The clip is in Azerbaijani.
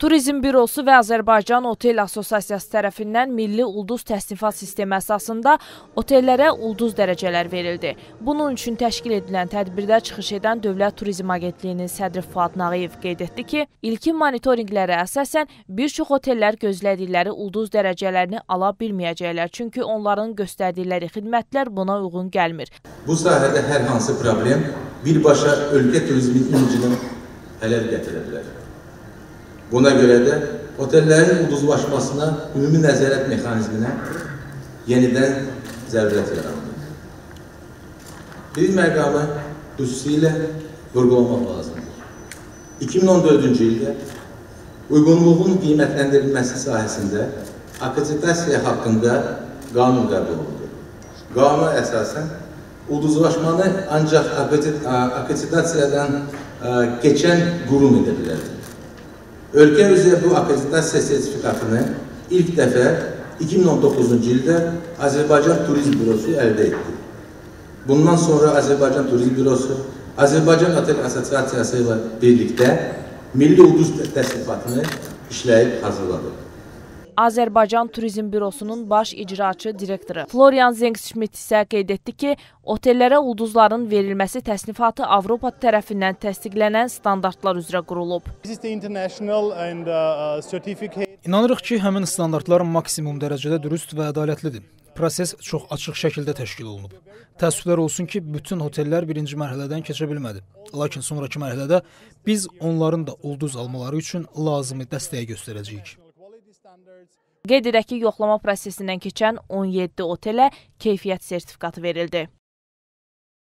Turizm Bürosu və Azərbaycan Otel Assosiasiyası tərəfindən Milli Ulduz Təsnifat Sistemi əsasında otellərə ulduz dərəcələr verildi. Bunun üçün təşkil edilən tədbirdə çıxış edən Dövlət Turizm Agentliyinin sədri Fuad Nağıyev qeyd etdi ki, ilkin monitorinqlərə əsasən bir çox otellər gözlədikləri ulduz dərəcələrini ala bilməyəcəklər, çünki onların göstərdikləri xidmətlər buna uyğun gəlmir. Bu sahədə hər hansı problem birbaşa ölkə turizmin imicini hələl gətirə bilər. Buna görə də otellərin ulduzlaşmasına ümumi nəzarət mexanizminə yenidən zərurət yarandı. Bir məqamı xüsusilə vurğulamaq lazımdır. 2014-cü ildə uyğunluğun qiymətləndirilməsi sahəsində akkreditasiya haqqında qanun qəbul olundu. Qanuna əsasən ulduzlaşmanı ancaq akkreditasiyadan keçən qurum edə bilərdir. Ölkə üzrə bu akkreditasiya sertifikatını ilk dəfə 2019-cu ildə Azərbaycan Turizm Bürosu əldə etdi. Bundan sonra Azərbaycan Turizm Bürosu Azərbaycan Otel Assosiasiyası ilə birlikdə Milli Ulduz təsnifatını işləyib hazırladı. Azərbaycan Turizm Bürosunun baş icraçı direktoru Florian Zengschmidt isə qeyd etdi ki, otellərə ulduzların verilməsi təsnifatı Avropa tərəfindən təsdiqlənən standartlar üzrə qurulub. İnanırıq ki, həmin standartlar maksimum dərəcədə dürüst və ədalətlidir. Proses çox açıq şəkildə təşkil olunub. Təəssüflər olsun ki, bütün otellər birinci mərhələdən keçə bilmədi. Lakin sonrakı mərhələdə biz onların da ulduz almaları üçün lazımi dəstəyi göstərəcəyik. Qeyd edək ki, yoxlama prosesindən keçən 17 otelə keyfiyyət sertifikatı verildi.